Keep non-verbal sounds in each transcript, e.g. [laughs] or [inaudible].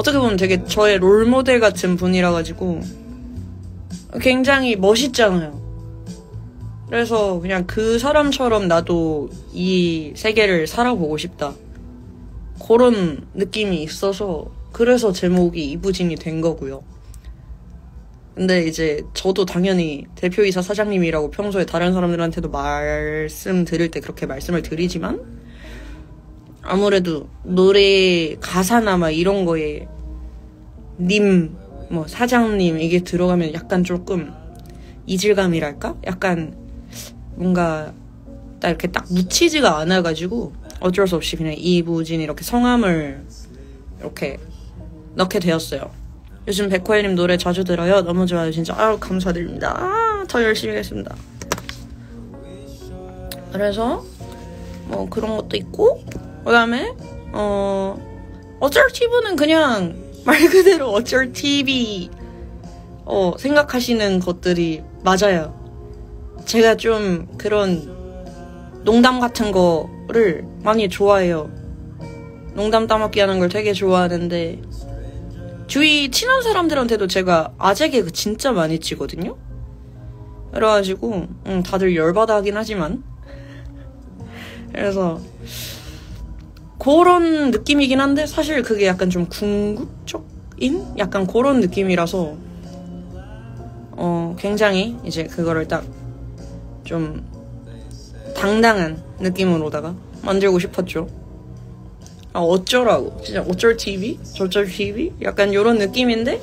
어떻게 보면 되게 저의 롤모델 같은 분이라 가지고 굉장히 멋있잖아요. 그래서 그냥 그 사람처럼 나도 이 세계를 살아보고 싶다. 그런 느낌이 있어서 그래서 제목이 이부진이 된 거고요. 근데 이제 저도 당연히 대표이사 사장님이라고 평소에 다른 사람들한테도 말씀드릴 때 그렇게 말씀을 드리지만 아무래도 노래 가사나 막 이런 거에 님, 뭐 사장님 이게 들어가면 약간 조금 이질감이랄까? 약간 뭔가 딱 이렇게 딱 묻히지가 않아가지고 어쩔 수 없이 그냥 이부진 이렇게 성함을 이렇게 넣게 되었어요. 요즘 백호일님 노래 자주 들어요. 너무 좋아요. 진짜 아유 감사드립니다. 아, 더 열심히 하겠습니다. 그래서 뭐 그런 것도 있고 그 다음에 어 어쩔 TV는 그냥 [laughs] 말 그대로 어쩔 TV 어 생각하시는 것들이 맞아요. 제가 좀 그런 농담 같은 거를 많이 좋아해요. 농담 따먹기 하는 걸 되게 좋아하는데 주위 친한 사람들한테도 제가 아재 개그 진짜 많이 치거든요. 그래가지고 음, 다들 열받아 하긴 하지만 [laughs] 그래서 그런 느낌이긴 한데 사실 그게 약간 좀 궁극적인 약간 그런 느낌이라서 어 굉장히 이제 그거를 딱 좀 당당한 느낌으로다가 만들고 싶었죠. 아 어쩌라고. 진짜 어쩔 TV 저쩔 TV 약간 이런 느낌인데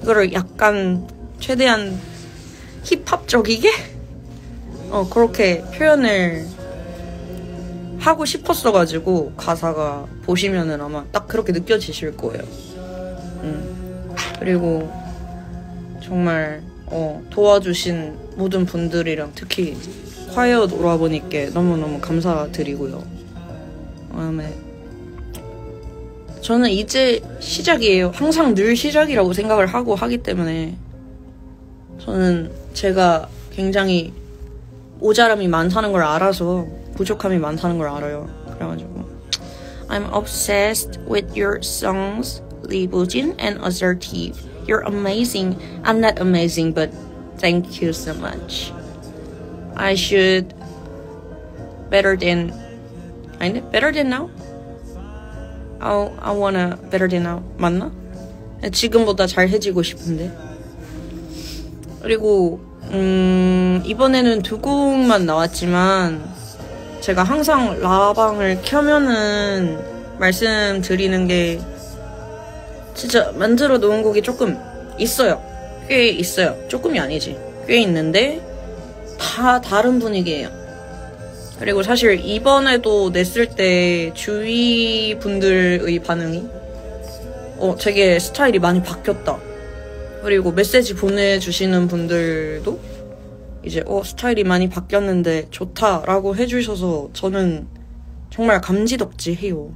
그거를 약간 최대한 힙합적이게? 어 그렇게 표현을 하고 싶었어가지고 가사가 보시면은 아마 딱 그렇게 느껴지실 거예요. 음. 그리고 정말 어, 도와주신 모든 분들이랑 특히 화이어 놀아보니께 너무너무 감사드리고요. 그다음에 저는 이제 시작이에요. 항상 늘 시작이라고 생각을 하고 하기 때문에 저는 제가 굉장히 모자람이 많다는 걸 알아서 부족함이 많다는 걸 알아요. 그래가지고 I'm obsessed with your songs, Lee Bujin and Assertive. You're amazing. I'm not amazing, but thank you so much. I should better than I know better than now. I I wanna better than now 맞나? 지금보다 잘해지고 싶은데. 그리고 음, 이번에는 두 곡만 나왔지만 제가 항상 라방을 켜면은 말씀드리는 게 진짜 만들어 놓은 곡이 조금 있어요. 꽤 있어요. 조금이 아니지. 꽤 있는데 다 다른 분위기예요. 그리고 사실 이번에도 냈을 때 주위 분들의 반응이 어 되게 스타일이 많이 바뀌었다. 그리고 메시지 보내주시는 분들도 이제 어 스타일이 많이 바뀌었는데 좋다라고 해주셔서 저는 정말 감지덕지 해요.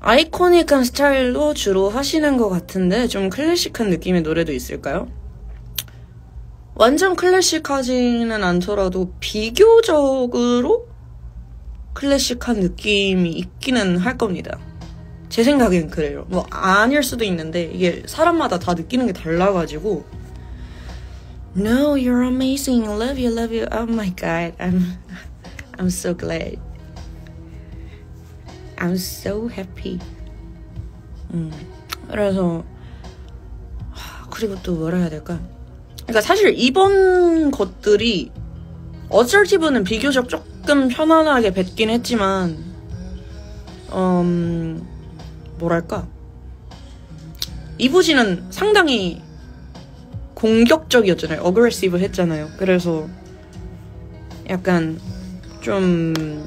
아이코닉한 스타일로 주로 하시는 것 같은데 좀 클래식한 느낌의 노래도 있을까요? 완전 클래식하지는 않더라도 비교적으로 클래식한 느낌이 있기는 할 겁니다. 제 생각엔 그래요. 뭐 아닐 수도 있는데 이게 사람마다 다 느끼는 게 달라가지고 No, you're amazing. Love you, love you. Oh my god, I'm I'm so glad. I'm so happy. 음, 그래서 그리고 또 뭐라 해야 될까? 그러니까 사실 이번 것들이 어쩔티브는 비교적 조금 편안하게 뱉긴 했지만, 음, 뭐랄까. 이부지는 상당히 공격적이었잖아요. 어그레시브 했잖아요. 그래서 약간 좀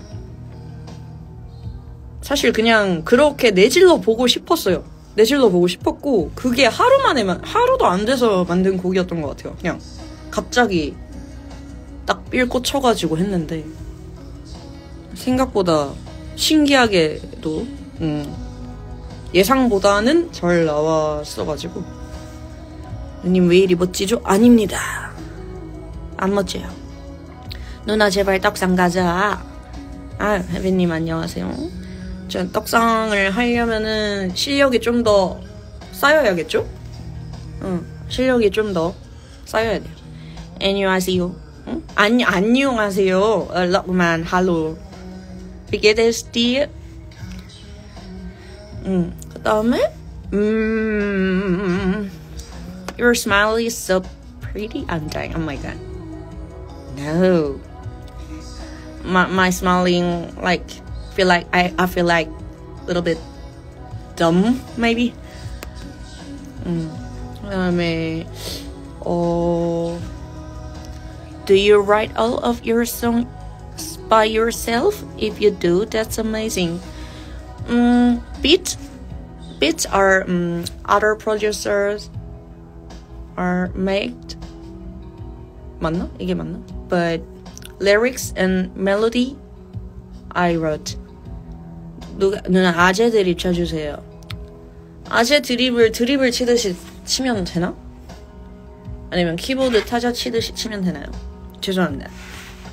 사실 그냥 그렇게 내질러 보고 싶었어요. 내질러 보고 싶었고 그게 하루 만에만 하루도 안 돼서 만든 곡이었던 것 같아요. 그냥 갑자기 딱 삘 꽂혀가지고 했는데 생각보다 신기하게도 음, 예상보다는 잘 나왔어가지고 누님 왜 이리 멋지죠? 아닙니다. 안 멋져요. 누나 제발 떡상 가자. 아 혜빈님 안녕하세요. 저 떡상을 하려면은 실력이 좀 더 쌓여야겠죠? 응, 실력이 좀 더 쌓여야 돼요. 안녕하세요. 응? 안, 안녕하세요. 어, 럭만, 할로. 비게 데스티. 응, 그 다음에, 음, Your smile is so pretty, I'm dying. Oh my god. No. My, my smiling, like, feel like, I, I feel like a little bit dumb, maybe. Mm. I mean, oh. Do you write all of your songs by yourself? If you do, that's amazing. Mm, beat, beats are um, other producers are made. 맞나? 이게 맞나? But lyrics and melody I wrote. 누가 누나 아재 드립 쳐주세요. 아재 드립을 드립을 치듯이 치면 되나? 아니면 키보드 타자 치듯이 치면 되나요? 죄송합니다.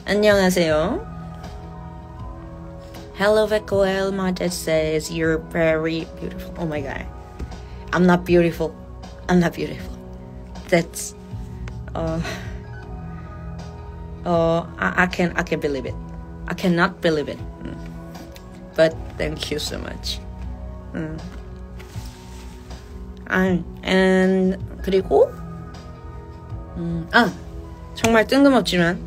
안녕하세요. Hello, Vekoel. My dad says you're very beautiful. Oh my god. I'm not beautiful. I'm not beautiful. That's uh uh I, I can I can believe it. I cannot believe it. Mm. But thank you so much. 음. 아, and 그리고 음, 아 정말 뜬금없지만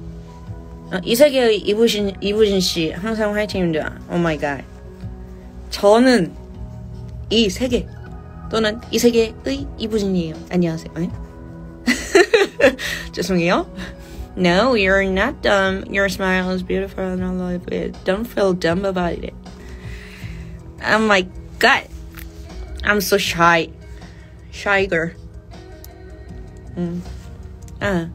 어, 이 세계의 이부신 이부진 씨 항상 화이팅입니다. 오 마이 갓. 저는 이 세계 또는 이 세계의 이부진이에요. 안녕하세요. 네? 죄송해요. No, you're not dumb. Your smile is beautiful and I love it. Don't feel dumb about it. Oh my god. I'm so shy. Shy girl. 음. 아,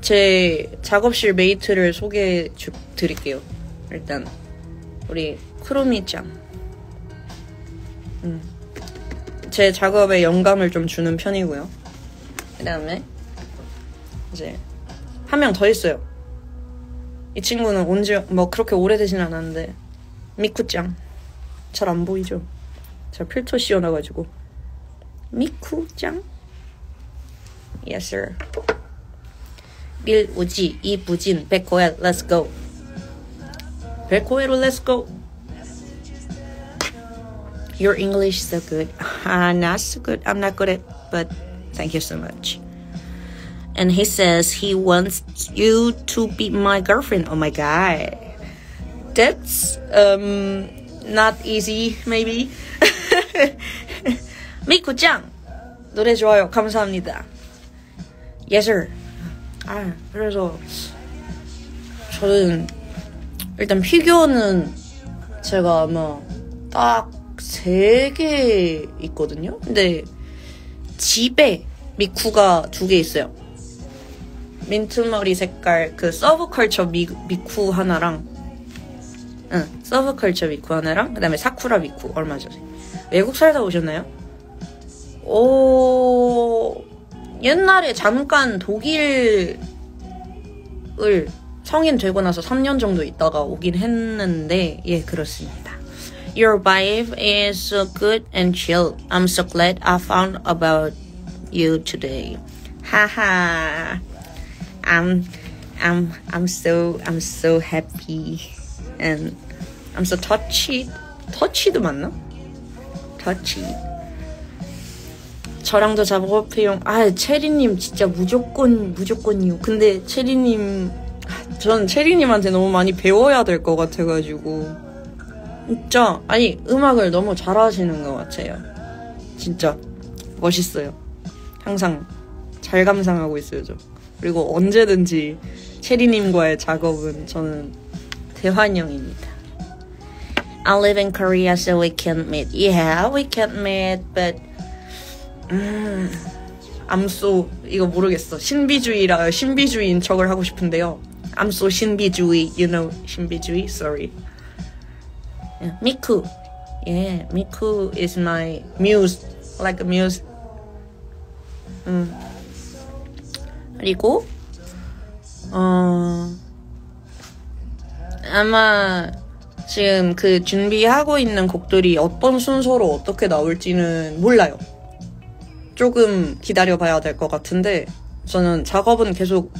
제 작업실 mate를 소개해 주, 드릴게요. 일단 우리 크로미짱. 음. 제 작업에 영감을 좀 주는 편이고요. 그다음에 이제 한 명 더 있어요. 이 친구는 온지 뭐 그렇게 오래되진 않았는데 미쿠짱 잘 안 보이죠? 제가 필터 씌워놔가지고 미쿠짱 Yes sir 밀우지 이부진 백호엘 Let's go 백호엘로 Let's go Your English is so good uh, Not so good I'm not good at but thank you so much and he says he wants you to be my girlfriend. Oh my god. That's um not easy maybe. 미쿠짱 노래 좋아요. 감사합니다. Yes sir. 아, 그래서 저는 일단 피규어는 제가 아마 딱 세 개 있거든요. 근데 집에 미쿠가 두 개 있어요. 민트머리 색깔 그 서브컬처 미, 미쿠 하나랑 응 서브컬처 미쿠 하나랑 그 다음에 사쿠라 미쿠 얼마 전에 외국 살다 오셨나요? 오 옛날에 잠깐 독일을 성인 되고 나서 3년 정도 있다가 오긴 했는데 예 그렇습니다. Your vibe is so good and chill. I'm so glad I found about you today. 하하. I'm I'm I'm so I'm so happy and I'm so touchy. touchy도 맞나? touchy. 저랑도 작업해용. 아 체리님 진짜 무조건 무조건이요. 근데 체리님 전 체리님한테 너무 많이 배워야 될 것 같아가지고 진짜 아니 음악을 너무 잘하시는 것 같아요. 진짜 멋있어요. 항상 잘 감상하고 있어요 저. 그리고 언제든지 체리님과의 작업은 저는 대환영입니다. I live in Korea, so we can meet. Yeah, we can meet, but 음, I'm so 이거 모르겠어. 신비주의라 신비주의인 척을 하고 싶은데요. I'm so 신비주의, you know, 신비주의. Sorry. Yeah, Miku. Yeah, Miku is my muse, like a muse. 음. 그리고 어 아마 지금 그 준비하고 있는 곡들이 어떤 순서로 어떻게 나올지는 몰라요. 조금 기다려봐야 될 것 같은데 저는 작업은 계속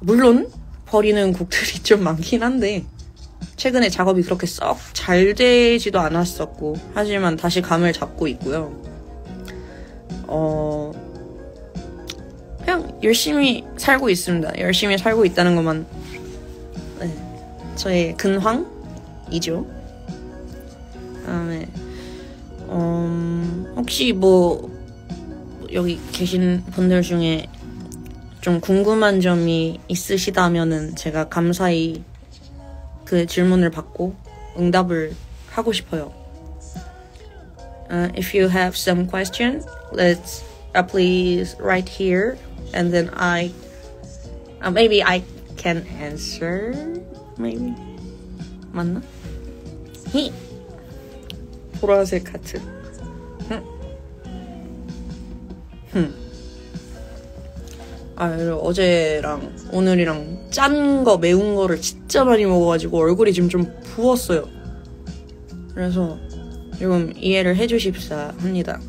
물론 버리는 곡들이 [laughs] 좀 많긴 한데 최근에 작업이 그렇게 썩 잘 되지도 않았었고 하지만 다시 감을 잡고 있고요. 어 그냥 열심히 살고 있습니다. 열심히 살고 있다는 것만 네, 저의 근황이죠. 다음에 음, 혹시 뭐 여기 계신 분들 중에 좀 궁금한 점이 있으시다면은 제가 감사히 그 질문을 받고 응답을 하고 싶어요. Uh, if you have some question, let's uh, please write here, and then I uh, maybe I can answer. Maybe 맞나? 히 보라색. 흠. 흠. 아, 어제랑 오늘이랑 짠 거, 매운 거를 진짜 많이 먹어가지고 얼굴이 지금 좀 부었어요. 그래서 조금 이해를 해주십사 합니다.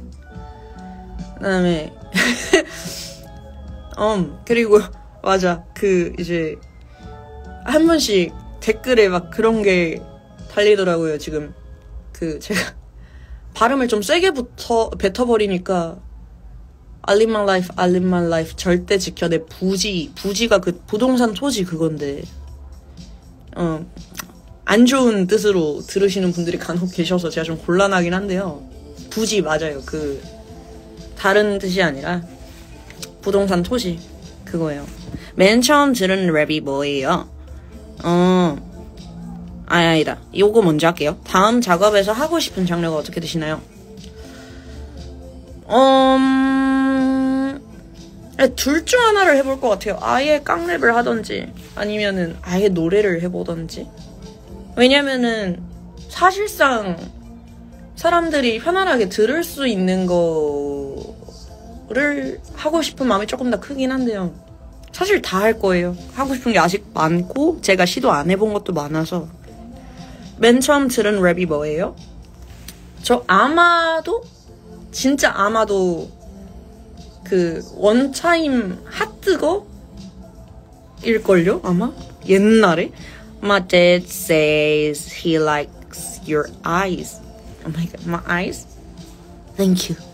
그 다음에, [laughs] 음, 그리고, [laughs] 맞아. 그, 이제, 한 번씩 댓글에 막 그런 게 달리더라고요, 지금. 그, 제가, [laughs] 발음을 좀 세게 붙어, 뱉어버리니까, I live my life, I live my life 절대 지켜 내 부지 부지가 그 부동산 토지 그건데 어, 안 좋은 뜻으로 들으시는 분들이 간혹 계셔서 제가 좀 곤란하긴 한데요 부지 맞아요 그 다른 뜻이 아니라 부동산 토지 그거예요 맨 처음 들은 랩이 뭐예요? 어 아니 아니다 요거 먼저 할게요 다음 작업에서 하고 싶은 장르가 어떻게 되시나요? 음, 둘 중 하나를 해볼 것 같아요. 아예 깡랩을 하던지, 아니면은 아예 노래를 해보던지. 왜냐면은, 사실상, 사람들이 편안하게 들을 수 있는 거 를 하고 싶은 마음이 조금 더 크긴 한데요. 사실 다 할 거예요. 하고 싶은 게 아직 많고, 제가 시도 안 해본 것도 많아서. 맨 처음 들은 랩이 뭐예요? 저 아마도 진짜 아마도 그 원차임 핫뜨거 일걸요 아마 옛날에 My dad says he likes your eyes. Oh my god, my eyes? Thank you.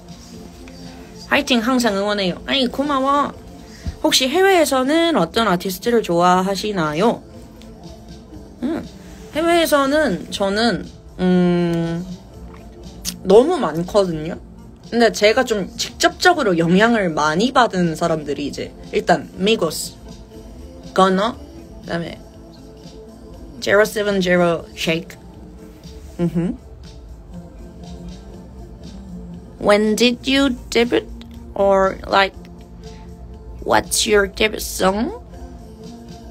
화이팅 항상 응원해요. 아니 고마워. 혹시 해외에서는 어떤 아티스트를 좋아하시나요? 음, 해외에서는 저는 음, 너무 많거든요. 근데 제가 좀 직접적으로 영향을 많이 받은 사람들이 이제 일단 미고스, 거너, 그다음에 070 Shake. Mm-hmm. When did you debut? Or like, what's your debut song?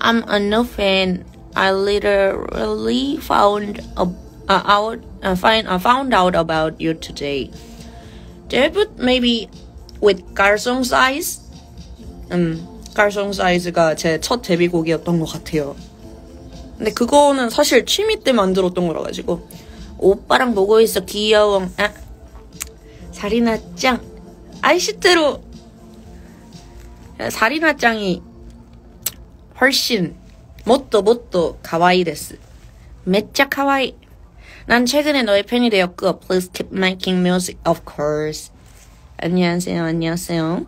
I'm a new fan. I literally found a, uh, out uh, find uh, found out about you today. debut maybe with Garson Size. 음, Garson Size가 제 첫 데뷔곡이었던 것 같아요. 근데 그거는 사실 취미 때 만들었던 거라 가지고 오빠랑 보고 있어 귀여워. 아, 사리나 짱. 아이시트로 사리나짱이 훨씬 못도 못도 가와이 데스. 매짜 가와이. 난 최근에 너의 팬이 되었고 Please keep making music of course. 안녕하세요 안녕하세요.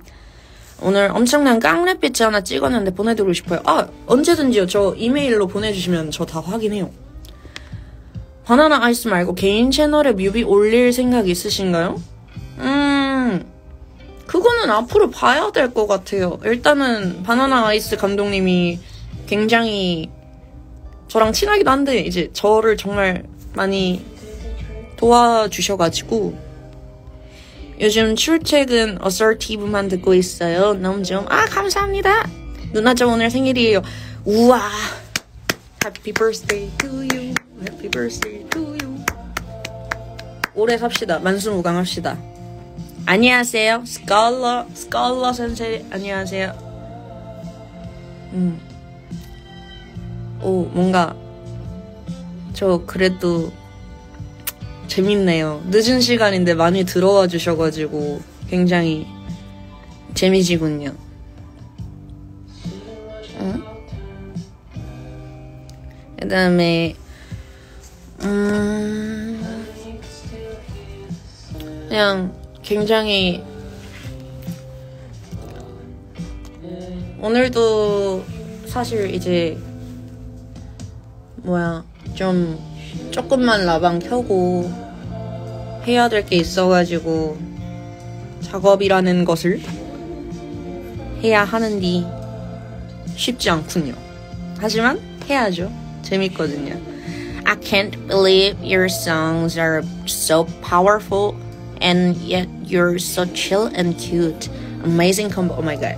오늘 엄청난 깡랩 비치 하나 찍었는데 보내드리고 싶어요. 아 언제든지요. 저 이메일로 보내주시면 저 다 확인해요. 바나나 아이스 말고 개인 채널에 뮤비 올릴 생각 있으신가요? 음 그거는 앞으로 봐야 될 것 같아요 일단은 바나나 아이스 감독님이 굉장히 저랑 친하기도 한데 이제 저를 정말 많이 도와주셔가지고 요즘 출첵은 assertive만 듣고 있어요. 너무 좀, 아, 감사합니다. 누나 저 오늘 생일이에요. 우와. Happy birthday to you. Happy birthday to you. 오래 삽시다. 만수무강합시다. 안녕하세요. 스컬러, 스컬러 선생 안녕하세요. 음. 오, 뭔가 저 그래도 재밌네요. 늦은 시간인데 많이 들어와 주셔가지고 굉장히 재미지군요. 응? 그 다음에, 음, 그냥 굉장히 오늘도 사실 이제 뭐야 좀 조금만 라방 켜고 해야 될 게 있어가지고 작업이라는 것을 해야 하는데 쉽지 않군요. 하지만 해야죠. 재밌거든요. I can't believe your songs are so powerful and yet you're so chill and cute. Amazing combo. Oh my god.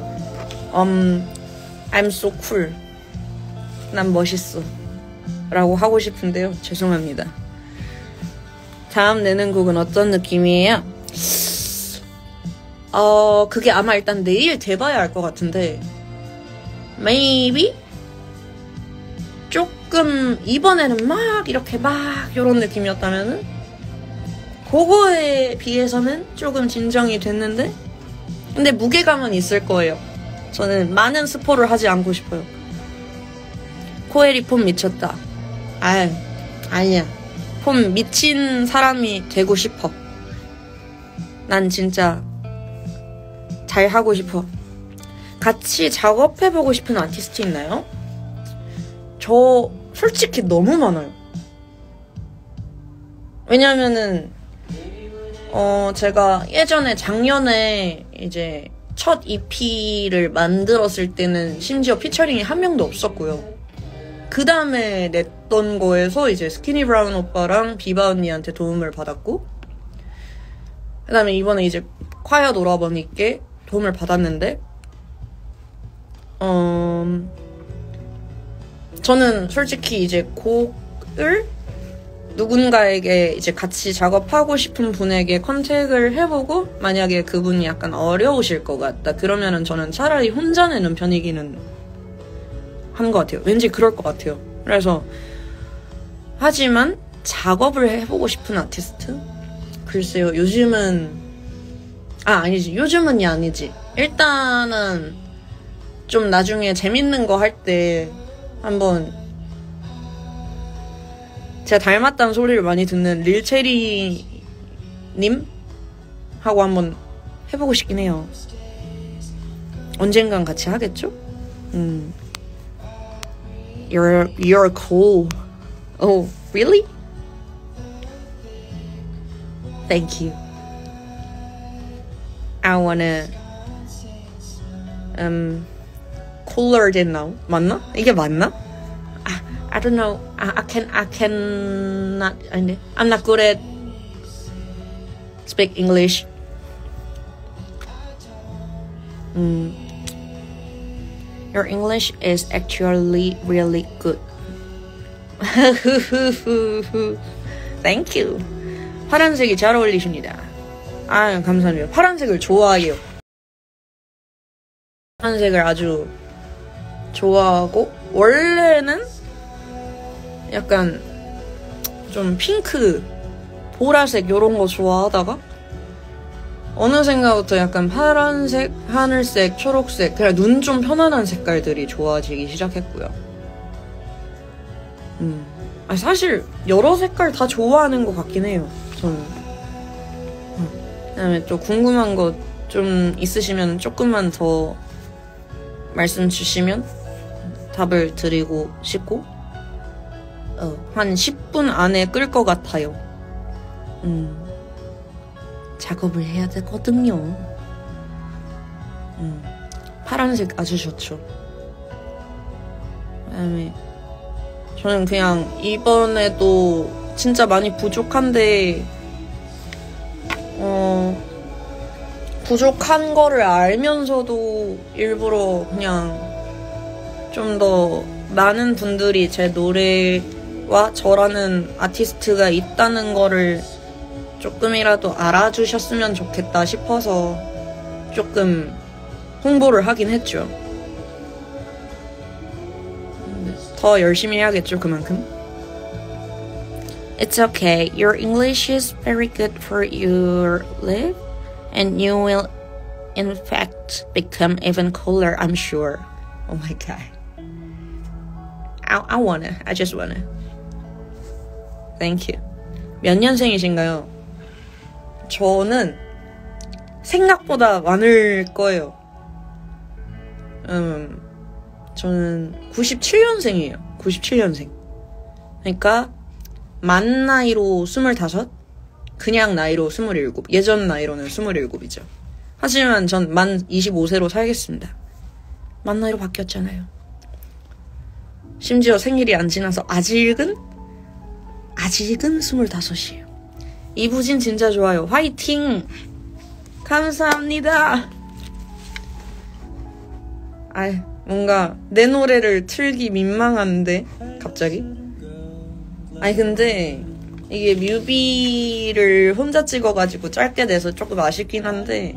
Um, I'm so cool. 난 멋있어. 라고 하고 싶은데요. 죄송합니다. 다음 내는 곡은 어떤 느낌이에요? 어, 그게 아마 일단 내일 돼봐야 알 것 같은데, maybe? 조금, 이번에는 막, 이렇게 막, 요런 느낌이었다면은, 그거에 비해서는 조금 진정이 됐는데, 근데 무게감은 있을 거예요. 저는 많은 스포를 하지 않고 싶어요. 코에리 폼 미쳤다. 아, 아니야. 폼 미친 사람이 되고 싶어. 난 진짜 잘 하고 싶어. 같이 작업해보고 싶은 아티스트 있나요? 저 솔직히 너무 많아요. 왜냐면은, 어, 제가 예전에 작년에 이제 첫 EP를 만들었을 때는 심지어 피처링이 한 명도 없었고요. 그 다음에 냈던 거에서 이제 스키니 브라운 오빠랑 비바 언니한테 도움을 받았고, 그 다음에 이번에 이제 콰이어 노라버니께 도움을 받았는데, 음, 저는 솔직히 이제 곡을 누군가에게 이제 같이 작업하고 싶은 분에게 컨택을 해보고 만약에 그분이 약간 어려우실 것 같다 그러면은 저는 차라리 혼자 내는 편이기는 한 것 같아요. 왠지 그럴 것 같아요. 그래서 하지만 작업을 해보고 싶은 아티스트? 글쎄요. 요즘은 아 아니지. 요즘은이 아니지. 일단은 좀 나중에 재밌는 거 할 때 한번 제가 닮았다는 소리를 많이 듣는 릴체리님 하고 한번 해보고 싶긴 해요. 언젠간 같이 하겠죠? 음. You're you're cool. Oh, really? Thank you. I wanna um cooler than now. 맞나? 이게 맞나? Don't know. I, I can I can not. I'm not good at speak English. Mm. Your English is actually really good. Thank you. 파란색이 잘 어울리십니다. 아, 감사합니다. 파란색을 좋아해요. 파란색을 아주 좋아하고 원래는 약간 좀 핑크, 보라색 이런 거 좋아하다가 어느샌가부터 약간 파란색, 하늘색, 초록색 그냥 눈 좀 편안한 색깔들이 좋아지기 시작했고요. 음. 아 사실 여러 색깔 다 좋아하는 것 같긴 해요. 저는. 음. 그다음에 또 궁금한 거 좀 있으시면 조금만 더 말씀 주시면 답을 드리고 싶고 어, 한 10분 안에 끌 것 같아요. 음, 작업을 해야 되거든요. 음, 파란색 아주 좋죠. 그다음에 저는 그냥 이번에도 진짜 많이 부족한데 어 부족한 거를 알면서도 일부러 그냥 좀 더 많은 분들이 제 노래 와 저라는 아티스트가 있다는 거를 조금이라도 알아주셨으면 좋겠다 싶어서 조금 홍보를 하긴 했죠. 더 열심히 해야겠죠, 그만큼. It's okay. Your English is very good for your life, and you will, in fact, become even cooler, I'm sure. Oh my god. I, I wanna. I just wanna. Thank you. 몇 년생이신가요? 저는 생각보다 많을 거예요. 음, 저는 97년생이에요. 97년생. 그러니까 만 나이로 25, 그냥 나이로 27, 예전 나이로는 27이죠. 하지만 전 만 25세로 살겠습니다. 만 나이로 바뀌었잖아요. 심지어 생일이 안 지나서 아직은 아직은 25이에요. 이부진 진짜 좋아요. 화이팅! 감사합니다. 아, 뭔가 내 노래를 틀기 민망한데 갑자기. 아니 근데 이게 뮤비를 혼자 찍어가지고 짧게 내서 조금 아쉽긴 한데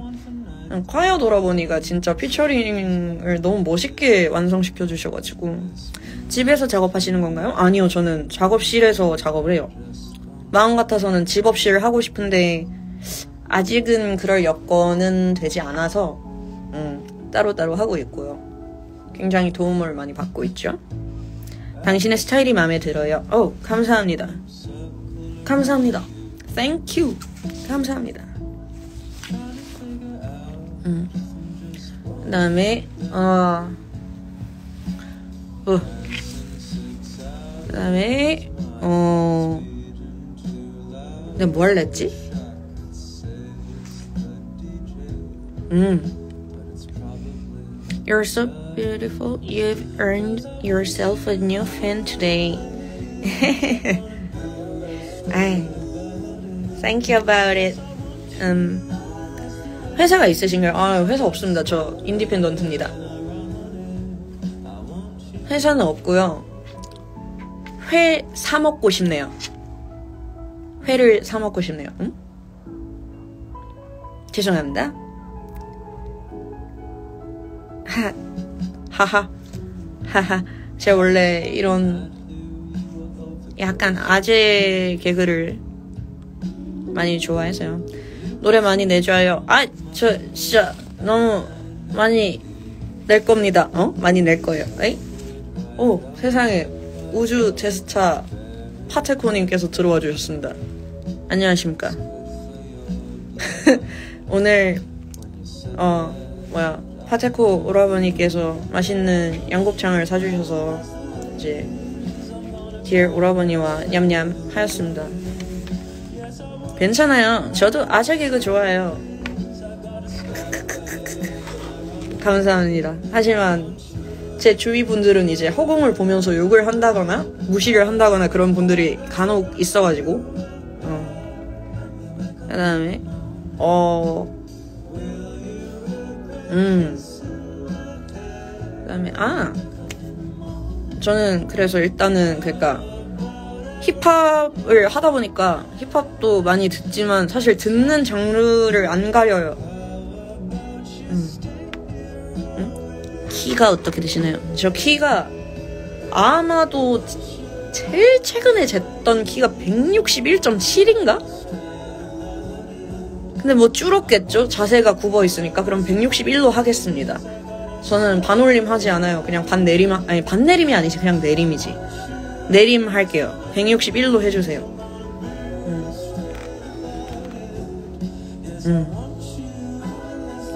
콰이어 돌아보니까 진짜 피처링을 너무 멋있게 완성시켜 주셔가지고. 집에서 작업하시는 건가요? 아니요 저는 작업실에서 작업을 해요. 마음 같아서는 집업실을 하고 싶은데 아직은 그럴 여건은 되지 않아서 음, 따로따로 하고 있고요. 굉장히 도움을 많이 받고 있죠. 당신의 스타일이 마음에 들어요. 어 감사합니다. 감사합니다. Thank you. 감사합니다 음. 그 다음에, 어, 어. 그 다음에, 어, 내가 뭐 할래 했지? 음. You're so beautiful. You've earned yourself a new fan today. [laughs] I thank you about it. Um, 회사가 있으신가요? 아, 회사 없습니다. 저 인디펜던트입니다. 회사는 없고요. 회 사 먹고 싶네요. 회를 사 먹고 싶네요. 응? 죄송합니다. 하, [laughs] 하하, 하하. 제가 원래 이런 약간 아재 개그를 많이 좋아해서요. 노래 많이 내줘요. 아, 저 진짜 너무 많이 낼 겁니다. 어? 많이 낼 거예요. 에이? 오, 세상에 우주 제스차 파테코님께서 들어와 주셨습니다. 안녕하십니까. [laughs] 오늘 어 뭐야 파테코 오라버니께서 맛있는 양곱창을 사주셔서 이제 딜 오라버니와 냠냠 하였습니다. 괜찮아요. 저도 아재 개그 좋아해요. 감사합니다. 하지만 제 주위 분들은 이제 허공을 보면서 욕을 한다거나 무시를 한다거나 그런 분들이 간혹 있어가지고 어. 그 다음에 어 음. 그 다음에 아 저는 그래서 일단은 그러니까 힙합을 하다 보니까 힙합도 많이 듣지만 사실 듣는 장르를 안 가려요. 음. 음? 키가 어떻게 되시나요? 저 키가 아마도 제일 최근에 쟀던 키가 161.7인가? 근데 뭐 줄었겠죠? 자세가 굽어 있으니까 그럼 161로 하겠습니다. 저는 반올림 하지 않아요. 그냥 반내림, 아니 반 내림이 아니지 그냥 내림이지. 내림 할게요. 161로 해주세요. 음. 음.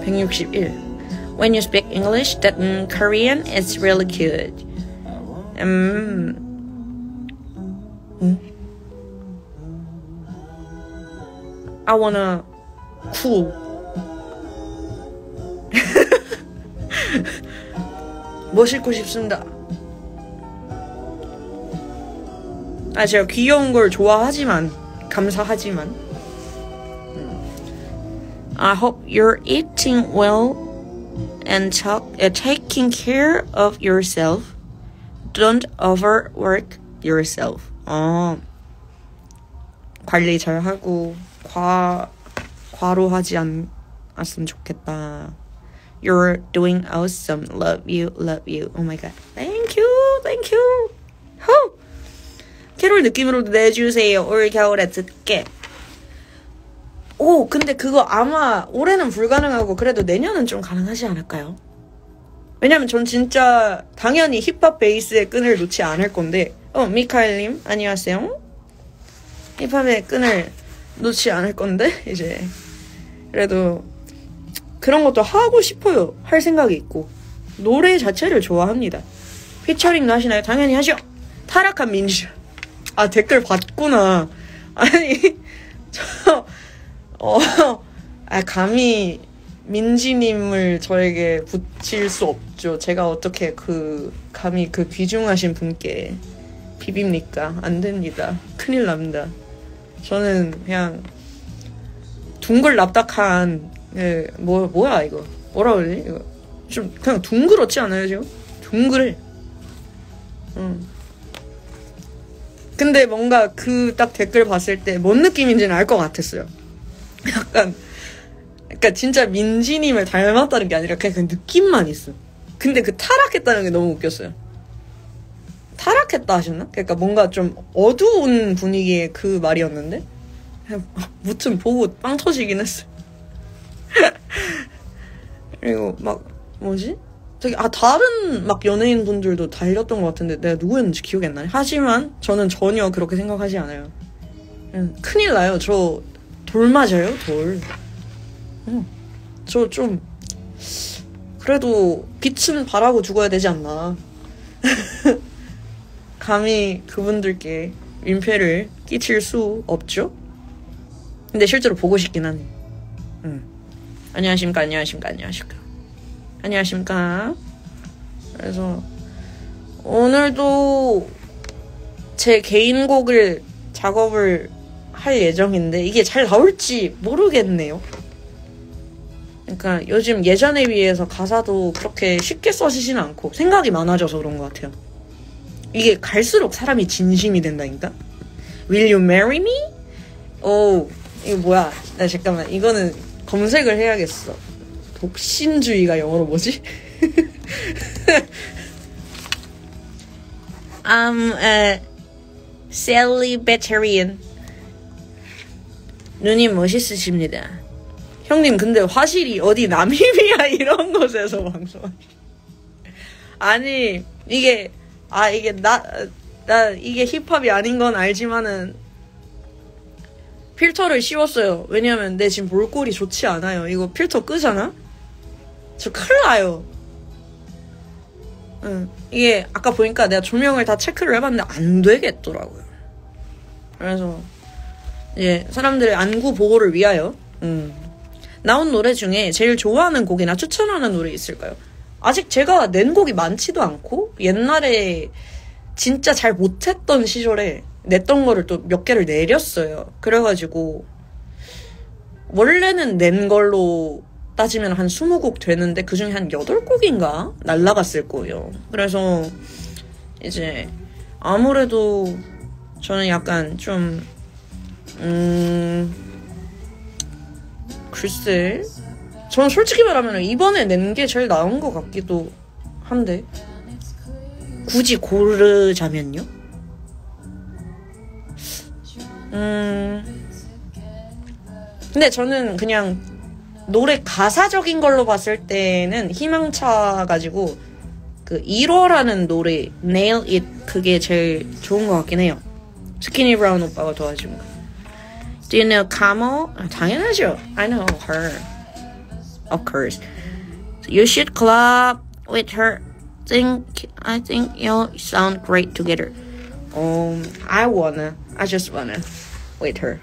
161. When you speak English, that in Korean is really good. 음. 음. I wanna cool. [laughs] 멋있고 싶습니다. 아 제가 귀여운 걸 좋아하지만 감사하지만 I hope you're eating well and talk, uh, taking care of yourself. Don't overwork yourself. 어, 관리 잘 하고 과 과로하지 않, 않았으면 좋겠다. You're doing awesome. Love you, love you. Oh my god. Thank you, thank you. Whew. 캐롤 느낌으로도 내주세요. 올 겨울에 듣게. 오, 근데 그거 아마 올해는 불가능하고 그래도 내년은 좀 가능하지 않을까요? 왜냐면 전 진짜 당연히 힙합 베이스의 끈을 놓지 않을 건데, 어, 미카엘님, 안녕하세요. 힙합의 끈을 놓지 않을 건데, 이제. 그래도 그런 것도 하고 싶어요. 할 생각이 있고. 노래 자체를 좋아합니다. 피처링도 하시나요? 당연히 하죠. 타락한 민주. 아, 댓글 봤구나. 아니, [laughs] 저, 어, 아, 감히 민지님을 저에게 붙일 수 없죠. 제가 어떻게 그, 감히 그 귀중하신 분께 비빕니까? 안 됩니다. 큰일 납니다. 저는 그냥 둥글 납작한, 예, 뭐, 뭐야, 이거. 뭐라 그러지? 이거. 좀, 그냥 둥그렇지 않아요, 지금? 둥그래. 응. 근데 뭔가 그 딱 댓글 봤을 때 뭔 느낌인지는 알 것 같았어요. 약간, 그러니까 진짜 민지님을 닮았다는 게 아니라 그냥 그 느낌만 있어. 근데 그 타락했다는 게 너무 웃겼어요. 타락했다 하셨나? 그러니까 뭔가 좀 어두운 분위기의 그 말이었는데 무튼 보고 빵 터지긴 했어. [laughs] 그리고 막 뭐지? 되게 아 다른 막 연예인 분들도 달렸던 것 같은데 내가 누구였는지 기억이 안 나네. 하지만 저는 전혀 그렇게 생각하지 않아요. 그냥 큰일 나요. 저 돌 맞아요 돌. 어, 저좀 그래도 빛은 바라고 죽어야 되지 않나. [laughs] 감히 그분들께 민폐를 끼칠 수 없죠? 근데 실제로 보고 싶긴 하네. 응. 안녕하십니까, 안녕하십니까, 안녕하십니까. 안녕하십니까. 그래서, 오늘도 제 개인곡을 작업을 할 예정인데, 이게 잘 나올지 모르겠네요. 그러니까 요즘 예전에 비해서 가사도 그렇게 쉽게 써지진 않고, 생각이 많아져서 그런 것 같아요. 이게 갈수록 사람이 진심이 된다니까? Will you marry me? 오, 이거 뭐야? 나 잠깐만, 이거는 검색을 해야겠어. 독신주의가 영어로 뭐지? I'm a celibetarian. 누님 멋있으십니다. 형님, 근데 화실이 어디 남이비아 [laughs] 이런 곳에서 방송하시 아니, 이게, 아, 이게 나, 나, 이게 힙합이 아닌 건 알지만은, 필터를 씌웠어요. 왜냐면 내 지금 몰골이 좋지 않아요. 이거 필터 끄잖아? 저 큰일 나요. 응. 이게 아까 보니까 내가 조명을 다 체크를 해봤는데 안 되겠더라고요. 그래서 이제 사람들의 안구 보호를 위하여 음. 나온 노래 중에 제일 좋아하는 곡이나 추천하는 노래 있을까요? 아직 제가 낸 곡이 많지도 않고 옛날에 진짜 잘 못했던 시절에 냈던 거를 또 몇 개를 내렸어요. 그래가지고 원래는 낸 걸로 따지면 한 20곡 되는데 그 중에 한 8곡인가 날라갔을 거예요. 그래서 이제 아무래도 저는 약간 좀 음... 글쎄 저는 솔직히 말하면 이번에 낸 게 제일 나은 것 같기도 한데 굳이 고르자면요? 음 근데 저는 그냥 노래 가사적인 걸로 봤을 때는 희망차 가지고 그 1호라는 노래 Nail It 그게 제일 좋은 것 같긴 해요. 스키니 브라운 오빠가 도와준 거. Do you know Kamo? 아, 당연하죠. I know her. Of course. You should collab with her. Think I think you'll sound great together. Um, I wanna. I just wanna with her.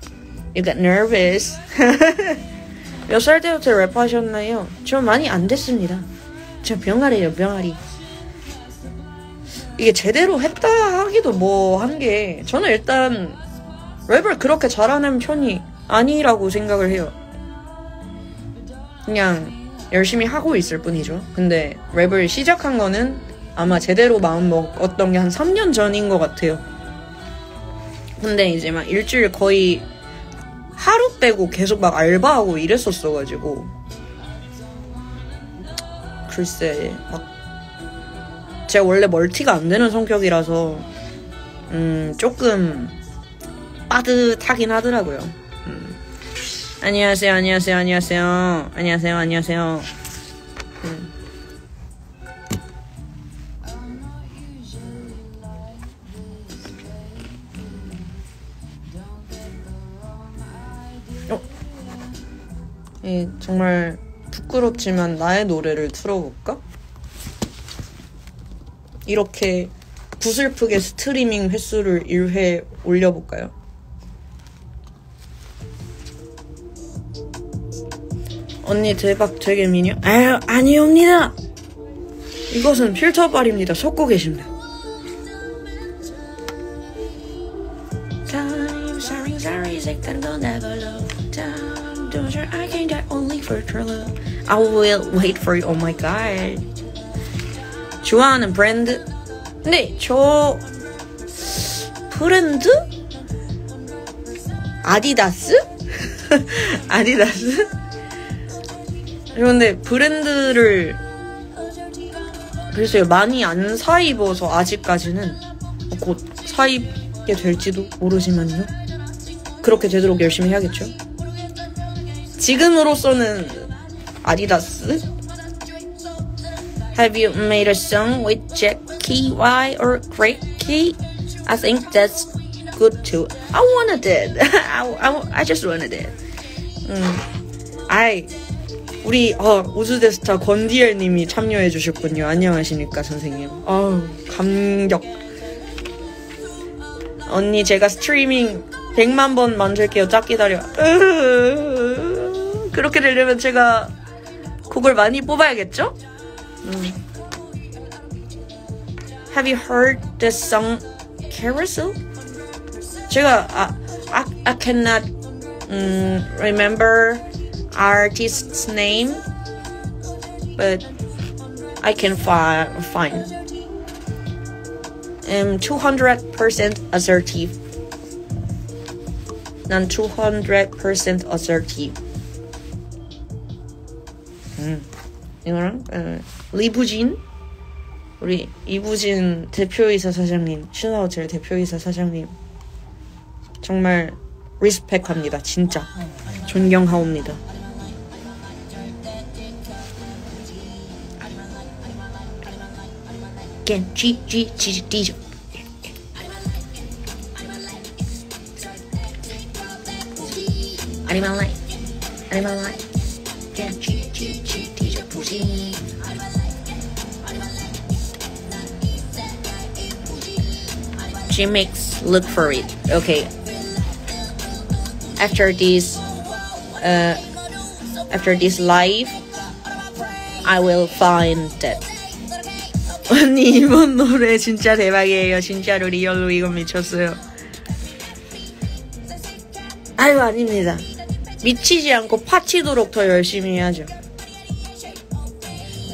You got nervous. 몇 살 때부터 랩하셨나요? 저 많이 안 됐습니다. 저 병아리예요, 병아리. 이게 제대로 했다 하기도 뭐 한 게 저는 일단 랩을 그렇게 잘하는 편이 아니라고 생각을 해요. 그냥 열심히 하고 있을 뿐이죠. 근데 랩을 시작한 거는 아마 제대로 마음 먹었던 게 한 3년 전인 것 같아요. 근데 이제 막 일주일 거의 하루 빼고 계속 막 알바하고 이랬었어가지고 글쎄 막 제가 원래 멀티가 안 되는 성격이라서 음, 조금 빠듯하긴 하더라고요. 음. 안녕하세요, 안녕하세요, 안녕하세요, 안녕하세요, 안녕하세요. 정말 부끄럽지만 나의 노래를 틀어볼까? 이렇게 구슬프게 스트리밍 횟수를 1회 올려볼까요? 언니 대박 되게 미녀? 아유 아니옵니다 이것은 필터발입니다 섞고 계십니다 Will wait for you, oh my god 좋아하는 브랜드? 네, 저 브랜드? 아디다스? [laughs] 아디다스? 그런데 브랜드를 글쎄요 많이 안 사 입어서 아직까지는 곧 사 입게 될지도 모르지만요. 그렇게 되도록 열심히 해야겠죠. 지금으로서는 아디다스. Have you made a song with Jackie Y or Craig Key? I think that's good too. I wanted it. I, I, I just wanted it. 음, I 우리 어, 우주대스타 권디엘님이 참여해 주셨군요. 안녕하십니까 선생님. 어우 감격. 언니 제가 스트리밍 100만 번 만들게요. 짝 기다려. 그렇게 되려면 제가 곡을 많이 뽑아야겠죠? 음. Have you heard the song Carousel? 제가 아, I, I cannot um, remember artist's name, but I can fi- find. I'm 200% assertive. 난 200% assertive. 음, 이거랑 어, 리부진? 우리 이부진 대표이사 사장님, 신화호텔 대표이사 사장님. 정말 리스펙합니다. 진짜. 존경하옵니다. G G G She makes look for it. Okay. After this, uh, after this live, I will find that. 언니 이번 노래 진짜 대박이에요. 진짜로 리얼로 이건 미쳤어요. 아유 아닙니다. 미치지 않고 파치도록 더 열심히 해야죠.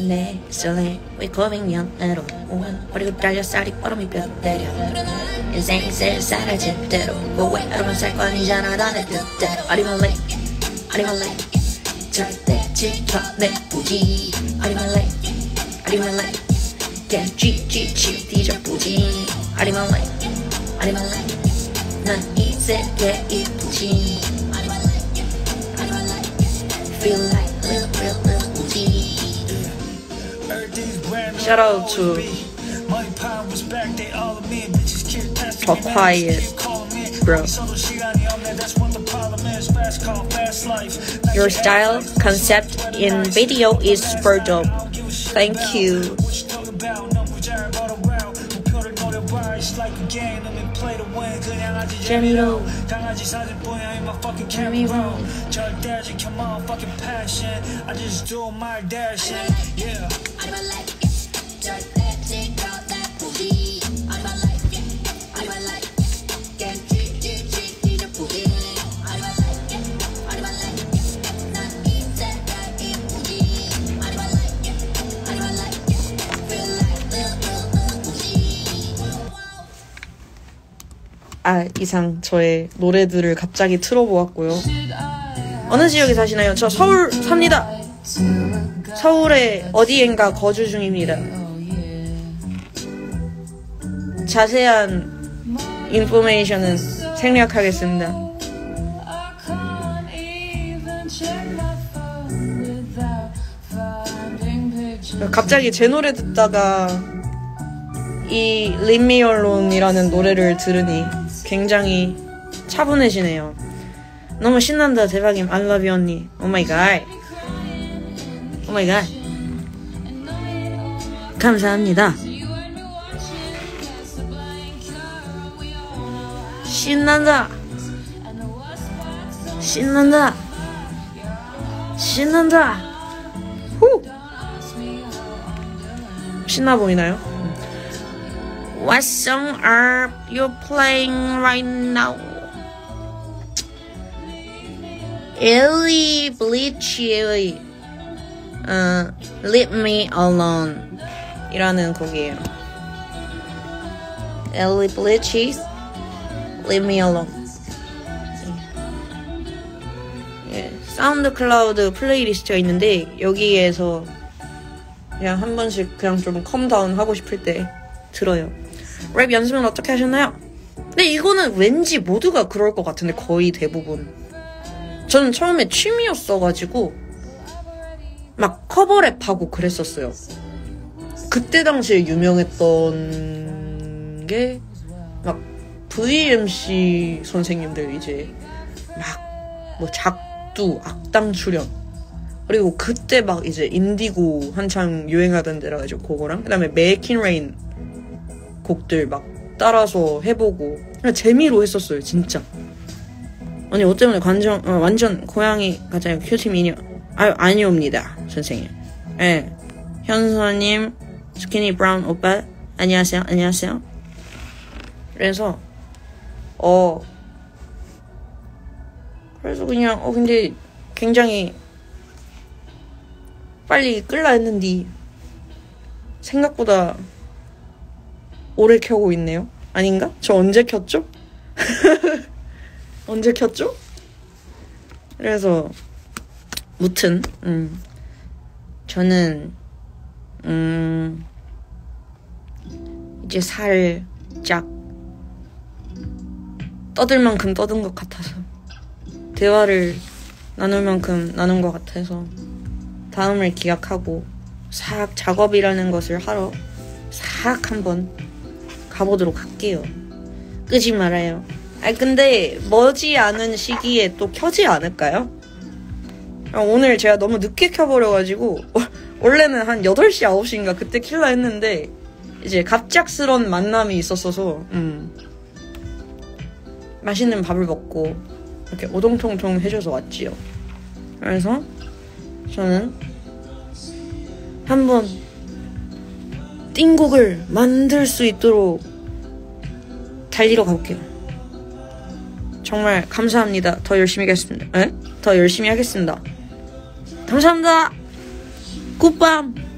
내 손에 위고백년으로 오면 버리고 달려 쌀이 얼음이 뼈 때려. 인생이 사라질 대로. 뭐왜 여러분 살거 아니잖아 나내 뜻대로. 어리말래 어리말래 절대 지켜내보지. 어리말래 어리말래 쥐쥐쥐 뒤져보지. 아리말래 아리말래 난이 세계 이쁘지. Feel like Shout out to Talk Quiet Bro Your style, concept, in video is super dope. Thank you. 재미로 재미로 절대지 come on fucking passion I just do my dashing yeah 아, 이상 저의 노래들을 갑자기 틀어보았고요. 어느 지역에 사시나요? 저 서울 삽니다. 서울의 어디엔가 거주 중입니다. 자세한 인포메이션은 생략하겠습니다. 갑자기 제 노래 듣다가 이 Alone이라는 노래를 들으니 굉장히 차분해지네요. 너무 신난다 대박임 you 언니. Oh my god. Oh my god. 감사합니다. 신난다. 신난다. 신난다. 후. 신나 보이나요? What song are you playing right now? Ellie Bleach의 어, Leave Me Alone 이라는 곡이에요. Ellie Bleach's Leave Me Alone 예, SoundCloud playlist가 있는데 여기에서 그냥 한 번씩 그냥 좀 calm down 하고 싶을 때 들어요. 랩 연습은 어떻게 하셨나요? 근데 이거는 왠지 모두가 그럴 것 같은데 거의 대부분. 저는 처음에 취미였어가지고 막 cover랩하고 그랬었어요. 그때 당시에 유명했던 게 막 VMC 선생님들 이제 막 뭐 작두, 악당 출현. 그리고 그때 막 이제 인디고 한창 유행하던 때라 가지고 그거랑 그다음에 메킷레인 곡들 막 따라서 해보고. 그냥 재미로 했었어요 진짜. 아니 어 때문에 관정 어, 완전 고양이 가자요 cutie 미녀 아유 아니옵니다 선생님. 예. 현서님 스키니 브라운 오빠 안녕하세요 안녕하세요. 그래서 어 그래서 그냥 어 근데 굉장히 빨리 끌라 했는데 생각보다 오래 켜고 있네요. 아닌가? 저 언제 켰죠? [laughs] 언제 켰죠? 그래서 무튼 음 저는 음 이제 살짝 떠들 만큼 떠든 것 같아서 대화를 나눌 만큼 나눈 것 같아서 다음을 기약하고 싹 작업이라는 것을 하러 싹 한번 가보도록 할게요. 끄지 말아요. 아 근데 머지 않은 시기에 또 켜지 않을까요? 아, 오늘 제가 너무 늦게 켜버려가지고 [laughs] 원래는 한 8시, 9시인가 그때 킬라 했는데 이제 갑작스런 만남이 있었어서 음. 맛있는 밥을 먹고 이렇게 오동통통 해줘서 왔지요. 그래서 저는 한번 띵곡을 만들 수 있도록 달리러 가볼게요. 정말 감사합니다. 더 열심히 하겠습니다. 에? 더 열심히 하겠습니다. 감사합니다. 굿밤.